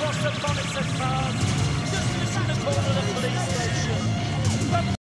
across the